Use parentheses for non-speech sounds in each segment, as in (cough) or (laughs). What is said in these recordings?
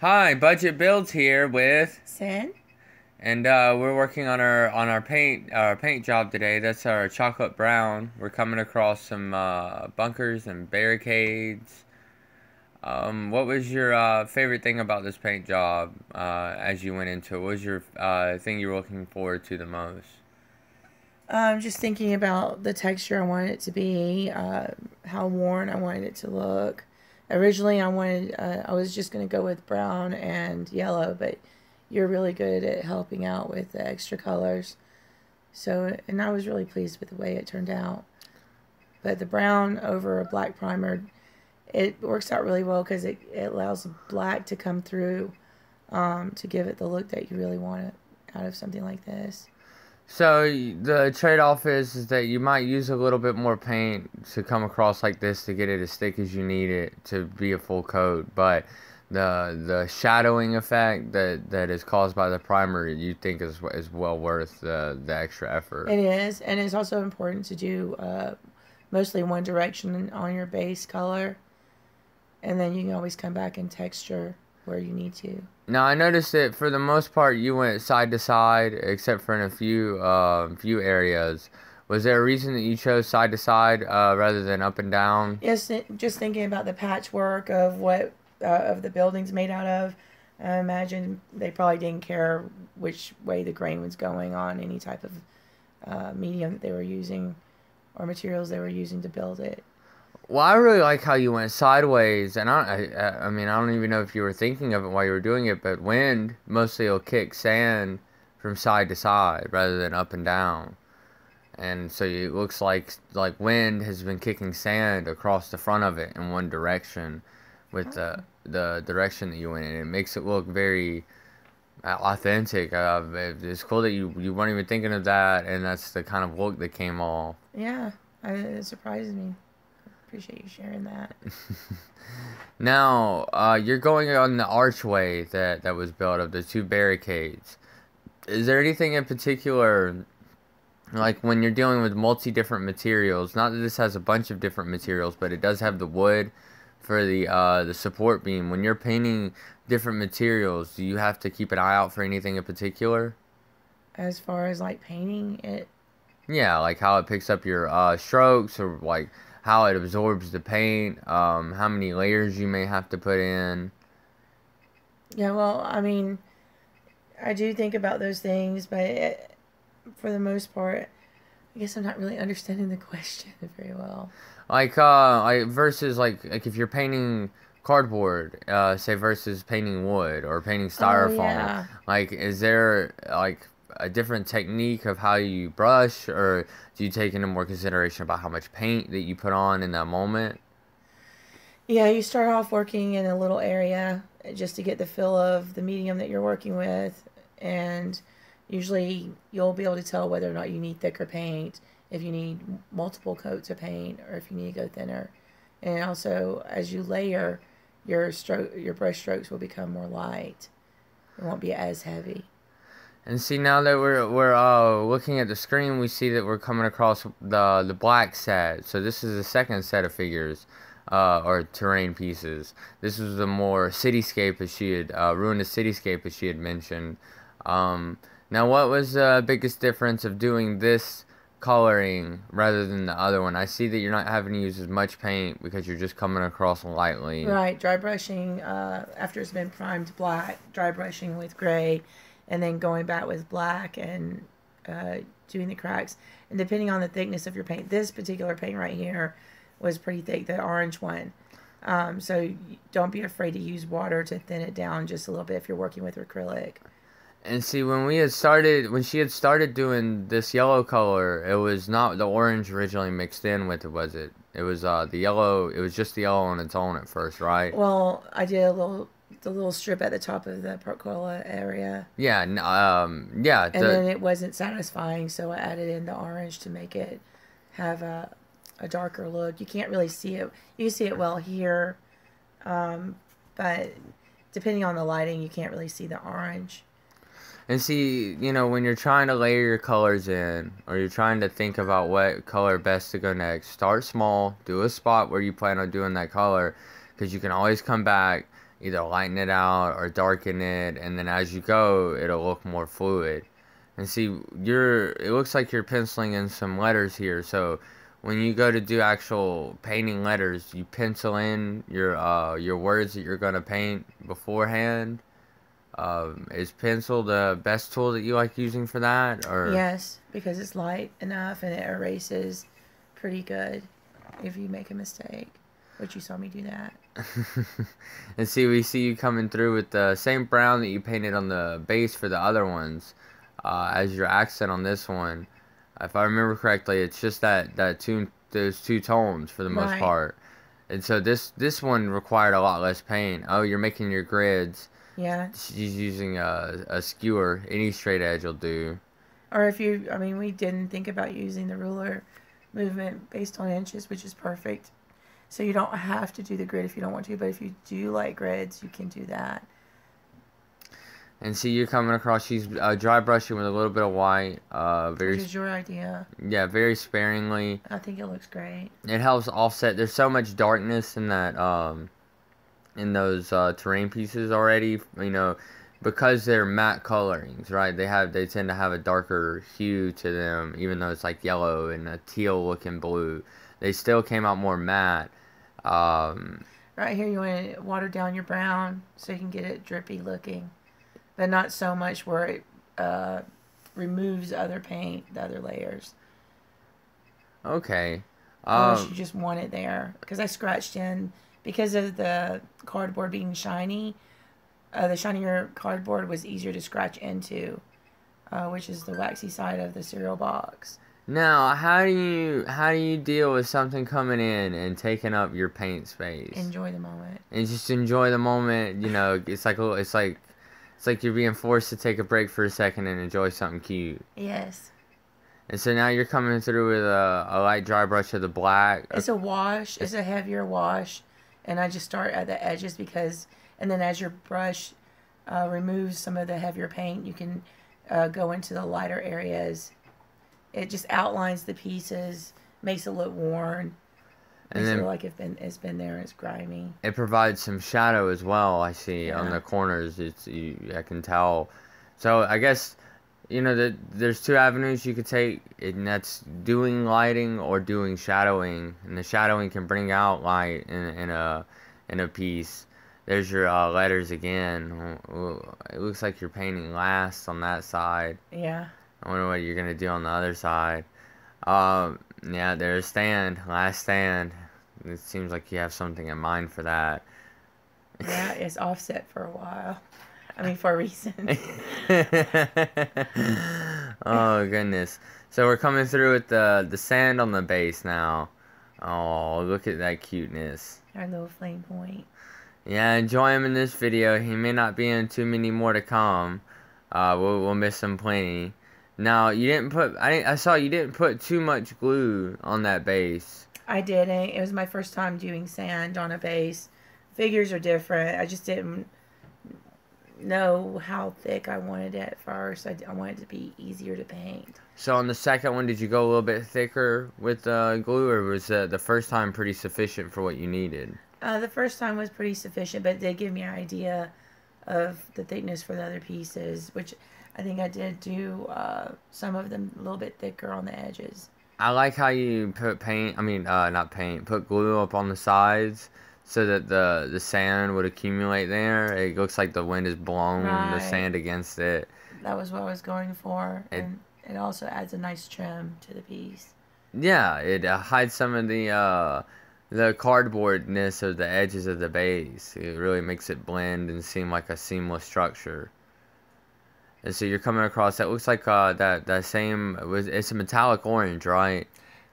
Hi, Budget Builds here with, Sin? and uh, we're working on our on our paint our paint job today. That's our chocolate brown. We're coming across some uh, bunkers and barricades. Um, what was your uh, favorite thing about this paint job uh, as you went into it? What was your uh, thing you were looking forward to the most? Um, just thinking about the texture I wanted it to be, uh, how worn I wanted it to look. Originally, I wanted, uh, I was just going to go with brown and yellow, but you're really good at helping out with the extra colors. So, and I was really pleased with the way it turned out. But the brown over a black primer, it works out really well because it, it allows black to come through um, to give it the look that you really want it out of something like this. So the trade-off is, is that you might use a little bit more paint to come across like this to get it as thick as you need it to be a full coat, but the the shadowing effect that, that is caused by the primer you think is is well worth the the extra effort. It is, and it's also important to do uh, mostly one direction on your base color, and then you can always come back and texture where you need to. Now I noticed that for the most part you went side to side, except for in a few uh, few areas. Was there a reason that you chose side to side uh, rather than up and down? Yes, just thinking about the patchwork of what uh, of the buildings made out of. I imagine they probably didn't care which way the grain was going on any type of uh, medium that they were using or materials they were using to build it. Well, I really like how you went sideways, and I, I, I mean, I don't even know if you were thinking of it while you were doing it, but wind mostly will kick sand from side to side rather than up and down, and so it looks like like wind has been kicking sand across the front of it in one direction, with the the direction that you went in. It makes it look very uh, authentic. Uh, it's cool that you you weren't even thinking of that, and that's the kind of look that came off. Yeah, I, it surprises me. Appreciate you sharing that. (laughs) Now, uh, you're going on the archway that, that was built of the two barricades. Is there anything in particular, like when you're dealing with multi different materials? Not that this has a bunch of different materials, but it does have the wood for the uh, the support beam. When you're painting different materials, do you have to keep an eye out for anything in particular? As far as like painting it, Yeah, like how it picks up your uh, strokes, or like how it absorbs the paint, um, how many layers you may have to put in. Yeah, well, I mean, I do think about those things, but it, for the most part, I guess I'm not really understanding the (laughs) question very well. like uh like versus like like if you're painting cardboard uh say versus painting wood or painting styrofoam yeah. like is there like a different technique of how you brush or do you take into more consideration about how much paint that you put on in that moment Yeah, you start off working in a little area just to get the feel of the medium that you're working with, and usually you'll be able to tell whether or not you need thicker paint, if you need multiple coats of paint, or if you need to go thinner. And also, as you layer, your stroke, your brush strokes will become more light. It won't be as heavy. And see now that we're we're uh looking at the screen we see that we're coming across the the black set so this is the second set of figures uh, or terrain pieces. This was the more cityscape as she had uh, ruined the cityscape as she had mentioned. Um, now, what was the biggest difference of doing this coloring rather than the other one? I see that you're not having to use as much paint because you're just coming across lightly. Right, dry brushing uh, after it's been primed black, dry brushing with gray, and then going back with black and uh, doing the cracks. And depending on the thickness of your paint, this particular paint right here was pretty thick, the orange one. Um, so don't be afraid to use water to thin it down just a little bit if you're working with acrylic. And see, when we had started, when she had started doing this yellow color, it was not the orange originally mixed in with it, was it? It was uh the yellow. It was just the yellow on its own at first, right? Well, I did a little, the little strip at the top of the pergola area, Yeah. Um. Yeah. and the- then it wasn't satisfying, so I added in the orange to make it have a, a darker look. You can't really see it. You see it well here, um, but depending on the lighting, you can't really see the orange. And see, you know, when you're trying to layer your colors in, or you're trying to think about what color best to go next, start small, do a spot where you plan on doing that color, because you can always come back either lighten it out or darken it, and then as you go, it'll look more fluid. And see, you're it looks like you're penciling in some letters here. So when you go to do actual painting letters, you pencil in your uh, your words that you're gonna paint beforehand. Um, is pencil the best tool that you like using for that, or Yes, because it's light enough and it erases pretty good if you make a mistake. Which you saw me do that. (laughs) and see, we see you coming through with the same brown that you painted on the base for the other ones uh, as your accent on this one. If I remember correctly, it's just that that two those two tones for the most Right. part. And so this this one required a lot less paint. Oh, you're making your grids. Yeah. She's using a, a skewer. Any straight edge will do. Or if you, I mean, we didn't think about using the ruler movement based on inches, which is perfect. So you don't have to do the grid if you don't want to, but if you do like grids, you can do that. And see, you're coming across. She's uh, dry brushing with a little bit of white. Uh, very Which is your idea. yeah, very sparingly. I think it looks great. It helps offset. There's so much darkness in that um, in those uh, terrain pieces already. You know, because they're matte colorings, right? They have they tend to have a darker hue to them, even though it's like yellow and a teal looking blue. They still came out more matte. Um, Right here, you want to water down your brown so you can get it drippy looking, but not so much where it uh, removes other paint, the other layers. okay. Unless you Um, just want it there. Because I scratched in, because of the cardboard being shiny, uh, the shinier cardboard was easier to scratch into, uh, which is the waxy side of the cereal box. Now, how do you how do you deal with something coming in and taking up your paint space? Enjoy the moment. and just enjoy the moment. You know, it's like a it's like it's like you're being forced to take a break for a second and enjoy something cute. Yes. And so now you're coming through with a, a light dry brush of the black. It's a wash. It's a heavier wash, and I just start at the edges because, and then as your brush uh, removes some of the heavier paint, you can uh, go into the lighter areas. It just outlines the pieces, makes it look worn, And then- like it's been it's been there. It's grimy. It provides some shadow as well. I see on the corners. It's you, I can tell. So I guess you know that there's two avenues you could take, and that's doing lighting or doing shadowing. And the shadowing can bring out light in, in a in a piece. There's your uh, letters again. It looks like you're painting last on that side. Yeah. I wonder what you're gonna do on the other side. Um, yeah, there's stand, last stand. It seems like you have something in mind for that. Yeah, it's offset for a while. I mean, for a reason. (laughs) oh goodness! So we're coming through with the the sand on the base now. Oh, look at that cuteness. Our little flame point. Yeah, enjoy him in this video. He may not be in too many more to come. Uh, we'll, we'll miss him plenty. Now, you didn't put. I I saw you didn't put too much glue on that base. I didn't. It was my first time doing sand on a base. Figures are different. I just didn't know how thick I wanted it at first. I, I wanted it to be easier to paint. So on the second one, did you go a little bit thicker with uh, glue, or was uh, the first time pretty sufficient for what you needed? Uh, the first time was pretty sufficient, but it did give me an idea of the thickness for the other pieces, which I think I did do uh, some of them a little bit thicker on the edges. I like how you put paint. I mean, uh, not paint. Put glue up on the sides so that the the sand would accumulate there. It looks like the wind has blown the sand against it. That was what I was going for, It- and it also adds a nice trim to the piece. Yeah, it uh, hides some of the uh, the cardboardness of the edges of the base. It really makes it blend and seem like a seamless structure. And so you're coming across that looks like uh, that that same was it's a metallic orange, right?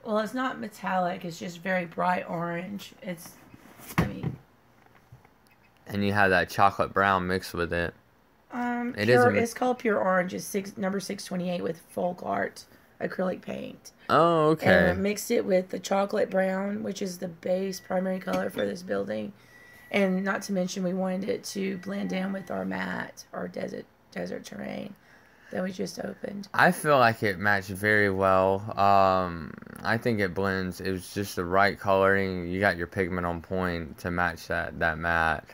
Well, it's not metallic. It's just very bright orange. It's, I mean, And you have that chocolate brown mixed with it. um, It is pure, a it's called pure orange. It's six number six twenty eight with FolkArt acrylic paint. Oh, And okay. I mixed it with the chocolate brown, which is the base primary color for this building. And not to mention, we wanted it to blend in with our mat, our desert desert terrain that we just opened. I feel like it matched very well. Um, I think it blends. It was just the right coloring. You got your pigment on point to match that that matte.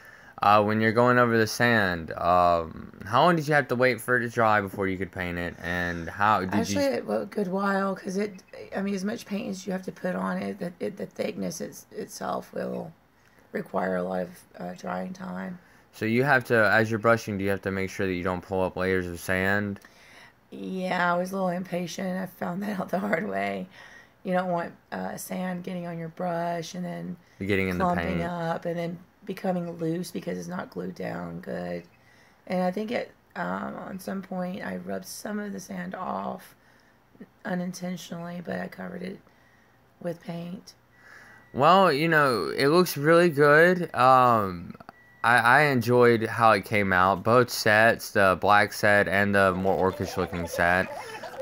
uh, when you're going over the sand, um, how long did you have to wait for it to dry before you could paint it? And how did Actually, you? it well, a good while because it. I mean, as much paint as you have to put on it, the, it, the thickness it's, itself will require a lot of uh, drying time. So you have to, as you're brushing, do you have to make sure that you don't pull up layers of sand? Yeah, I was a little impatient. I found that out the hard way. You don't want uh, sand getting on your brush and then You're getting in the clumping paint. up and then becoming loose because it's not glued down good. And I think at um, on some point I rubbed some of the sand off unintentionally, but I covered it with paint. Well, you know, it looks really good. Um, I, I enjoyed how it came out. Both sets, the black set and the more orcish looking set.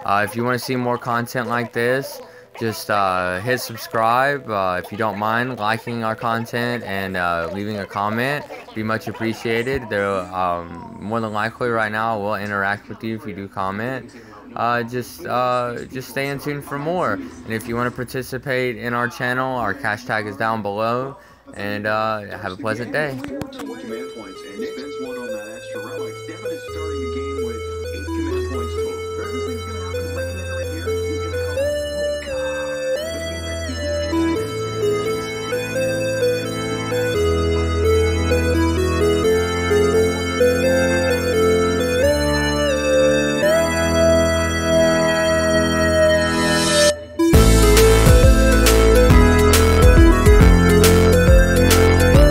Uh, if you want to see more content like this, just uh, hit subscribe. Uh, if you don't mind liking our content and uh, leaving a comment, be much appreciated. There, um, more than likely right now, we'll interact with you if you do comment. Uh, just uh, just stay in tune for more. And if you want to participate in our channel, our hashtag is down below. And uh, have a pleasant day.